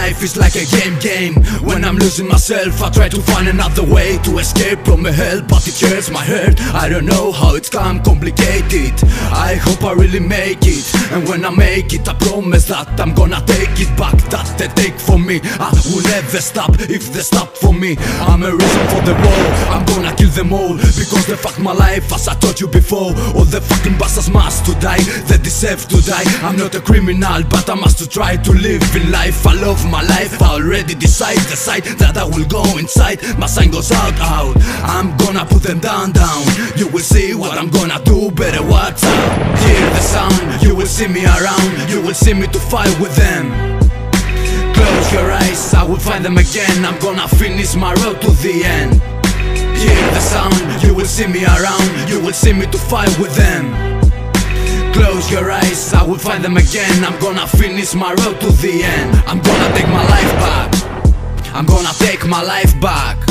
life is like a game game. When I'm losing myself I try to find another way to escape from the hell But it hurts my heart I don't know how it's come complicated. I hope I really make it. And when I make it I promise that I'm gonna take it back. That they take from me I will never stop if they stop for me. I'm a reason for the war I'm gonna kill them all. Because they fucked my life as I told you before. All the fucking bastards must to die They deserve to die. I'm not a criminal but I must to try to live in life. I love my life already decide the side that I will go inside. My sign goes out out. I'm gonna put them down down. You will see what I'm gonna do Better watch out. Hear the sound You will see me around. You will see me to fight with them. Close your eyes, I will find them again. I'm gonna finish my road to the end. Hear the sound, you will see me around. You will see me to fight with them Close your eyes, I will find them again. I'm gonna finish my road to the end. I'm gonna take my life back. I'm gonna take my life back